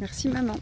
Merci maman.